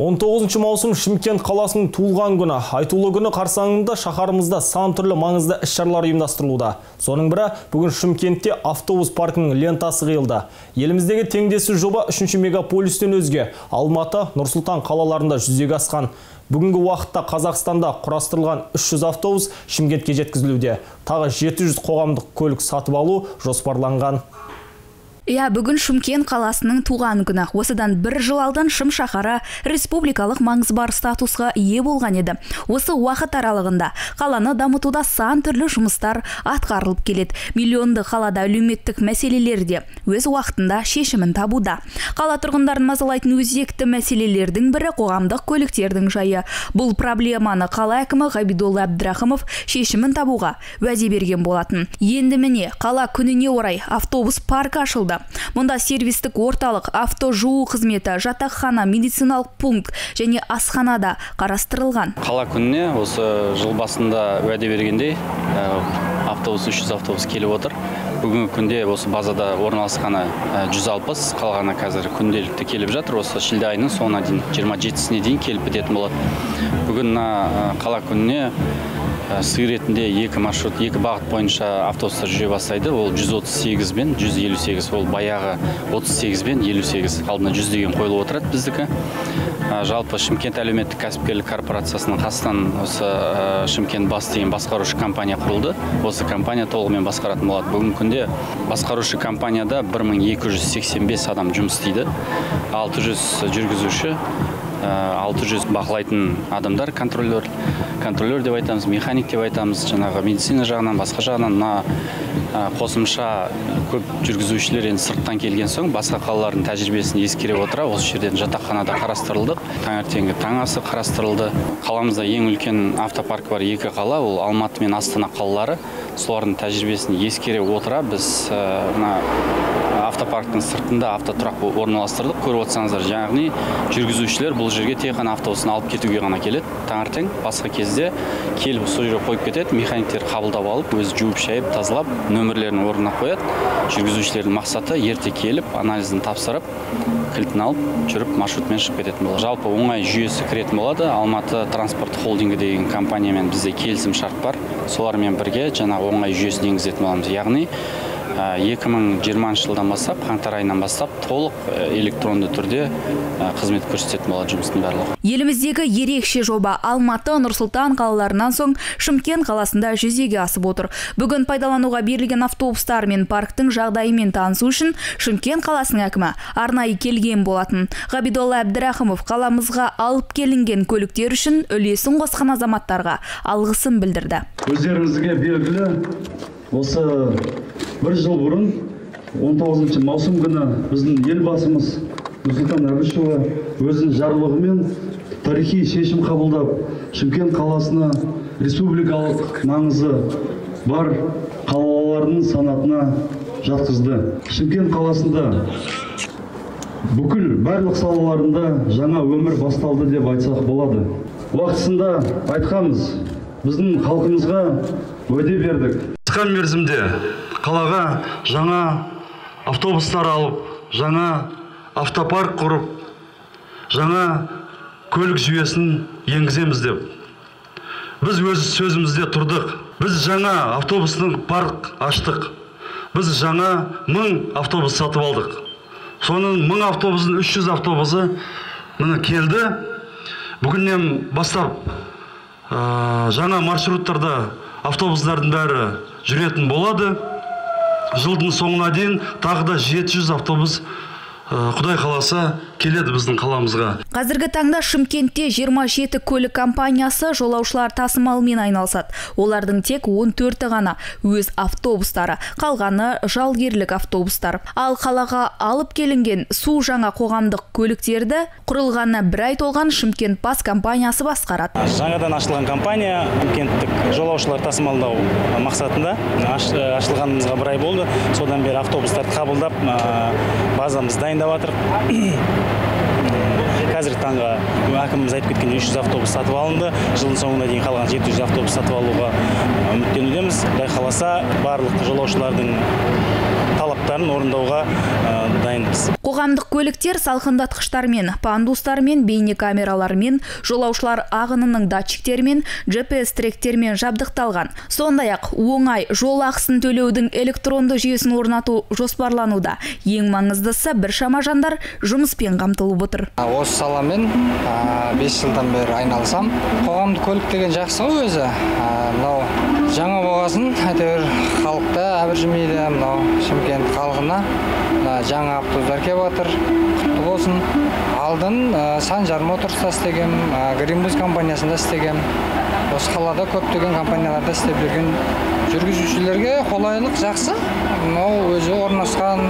19 маусым Шымкент қаласының туылған күні. Айтулы күні қарсаңында шаһарымызда сан түрлі маңызды іс-шаралар ұйымдастырылуда. Соның бірі бүгін Шымкентте автобус паркінің лентасы қиылды. Еліміздегі теңдесі жоба 3 мегаполистен өзге Алматы, Нұрсұлтан қалаларында жүзеге асқан. Бүгінгі уақытта Қазақстанда құрастырылған 300 автобус Шымкентке жеткізілуде. Тағы 700 қоғамдық көлік сатып алу жоспарланған. Иә, бүгін Шымкент қаласының туған күні. Осыдан бір жыл алдан Шым шаһары республикалық маңызы бар статусқа ие болған еді. Осы уақыт аралығында қаланы дамытуда сан түрлі жұмыстар атқарылып келеді. Миллионды қалада әлеуметтік мәселелерде өз уақытында шешімін табуда. Қала тұрғындарын мазалайтын өзекті мәселелердің бірі қоғамдық көліктердің жайы. Бұл проблеманы қала әкімі Ғабидолла Әбдірахымов шешімін табуға уәде берген болатын. Енді міне қала күніне орай автобус паркі ашылды мұнда сервистік орталық авто жуу қызметі жатақхана медициналық пункт және асхана да қарастырылған. Қала күніне осы жыл басында уәде бергендей автобус 300 автобус келіп отыр. Бүгінгі күнде осы базада орналасқаны 160 қалғаны қазір күнделікті келіп жатыр. Осы шілде айының соңына дейін 27-сіне дейін келіп бітетін болады. Бүгін мына қала күніне сый ретінде екі маршрут екі бағыт бойынша автобустар жүре бастайды. Ол 138 бен 158 ол баяғы 38 бен 58 алдына 100 деген қойылып отырады біздікі. Жалпы шымкент әлеуметтік кәсіпкерлік корпорациясының қасынан осы шымкент бас деген басқарушы компания құрылды. Осы компания толығымен басқаратын болады. Бүгінгі күнде басқарушы компанияда 1285 адам жұмыс істейді. 600 жүргізуші 600 бақылайтын адамдар контролер контролер деп айтамыз механик деп айтамыз жаңағы медицина жағынан басқа жағынан мына қосымша көп жүргізушілер енді сырттан келген соң басқа қалалардың тәжірибесін ескере отыра осы жерден жатақханада қарастырылдық. Таңертеңгі таң асы қарастырылды. Қаламызда ең үлкен автопарк бар екі қала ол алматы мен астана қалалары. Солардың тәжірибесін ескере отыра біз мына автопарктың сыртында автотұрақ орналастырдық көріп отырсаңыздар яғни жүргізушілер бұл жерге тек қана автобусын алып кетуге ғана келеді. Таңертең басқа кезде келіп сол жерге қойып кетеді механиктер қабылдап алып өзі жуып шайып тазалап нөмірлерін орнына қояды. Жүргізушілердің мақсаты ерте келіп анализін тапсырып кілтін алып жүріп маршрутпен шығып кететін болады. Жалпы оңай жүйесі кіретін болады. Алматы транспорт холдингі деген компаниямен бізде келісім шарт бар. Солармен бірге жаңа оңай жүйесін енгізетін боламыз. Яғни 2020 жылдан бастап қаңтар айынан бастап толық электронды түрде қызмет көрсететін болады жұмыстың барлығы. Еліміздегі ерекше жоба алматы нұрсұлтан қалаларынан соң шымкент қаласында жүзеге асып отыр. Бүгін пайдалануға берілген автобустар мен парктің жағдайымен танысу үшін шымкент қаласының әкімі арнайы келген болатын. Ғабидолла әбдірахымов қаламызға алып келінген көліктер үшін үлесін қосқан азаматтарға алғысын білдірді. Өздеріңізге белгілі осы бір жыл бұрын 19 маусым күні біздің елбасымыз нұрсұлтан әбішұлы өзінің жарлығымен тарихи шешім қабылдап шымкент қаласына республикалық маңызы бар қалалардың санатына жатқызды. Шымкент қаласында бүкіл барлық салаларында жаңа өмір басталды деп айтсақ болады. Уақытысында айтқанбыз біздің халқымызға уәде бердік. Қысқа мерзімде қалаға жаңа автобустар алып жаңа автопарк құрып жаңа көлік жүйесін енгіземіз деп. Біз өз сөзімізде тұрдық. Біз жаңа автобустың парк аштық. Біз жаңа мың автобус сатып алдық. Соның мың автобустың 300 автобусы міне келді. Бүгіннен бастап жаңа маршруттарда автобустардың бәрі жүретін болады. Жылдың соңына дейін тағы да 700 автобус құдай қаласа келеді біздің қаламызға. Қазіргі таңда шымкентте 27 көлік компаниясы жолаушылар тасымалымен айналысады. Олардың тек 14-і ғана өз автобустары. Қалғаны жалгерлік автобустар. Ал қалаға алып келінген су жаңа қоғамдық көліктерді құрылғанына бір ай толған шымкент бас компаниясы басқарады. Жаңадан ашылған компания шымкенттік жолаушылар тасымалдау мақсатында ашылғанымызға бір ай болды. Содан бері автобустарды қабылдап базамыз дайындап жатырық қазіргі таңға әкіміміз айтып кеткен 300 автобус сатып алынды. Жылдың соңына дейін қалған 700 автобус сатып алуға үміттенудеміз. Құдай қаласа барлық жолаушылардың талаптарын орындауға дайынбыз. Қоғамдық көліктер салқындатқыштармен пандустармен бейнекамералармен жолаушылар ағынының датчиктерімен gps тіректермен жабдықталған. Сондай ақ оңай жол ақысын төлеудің электронды жүйесін орнату жоспарлануда. Ең маңыздысы біршама жандар жұмыспен қамтылып отыр. Осы саламен бес жылдан бері айналысам қоғамдық көлік деген жақсы ғой өзі. Мынау жаңа болғасын әйтеуір халықта әбіржімейді мынау шымкент халқына. Жаңа автобустар келіп жатыр құтты болсын. Алдын санжар моторста істегем гринбус компаниясында істегем осы қалада көптеген компанияларда істеп жүрген жүргізушілерге қолайлық жақсы. Мынау өзі орналасқан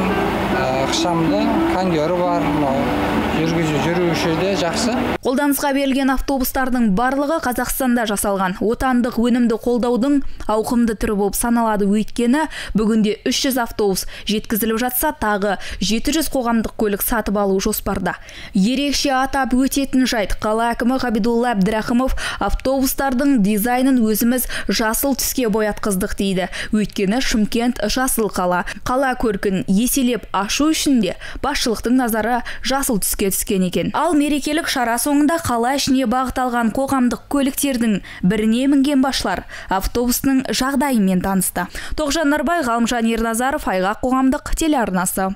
ықшамды кондері бар мынау жүргізу жүруші де жақсы. Қолданысқа берілген автобустардың барлығы қазақстанда жасалған. Отандық өнімді қолдаудың ауқымды түрі болып саналады. Өйткені бүгінде 300 автобус жеткізіліп жатса тағы 700 қоғамдық көлік сатып алу жоспарда. Ерекше атап өтетін жайт қала әкімі ғабидулла әбдірахымов автобустардың дизайнын өзіміз жасыл түске боятқыздық дейді. Өйткені шымкент жасыл қала. Қала көркін еселеп ашу үшін де басшылықтың назары жасыл түске түскен екен. Ал мерекелік шара соңында қала ішіне бағытталған қоғамдық көліктердің біріне мінген басшылар автобустың жағдайымен танысты. Тоғжан нарбай ғалымжан ерназаров айғақ қоғамдық телеарнасы.